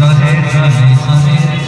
Sunday, Sunday,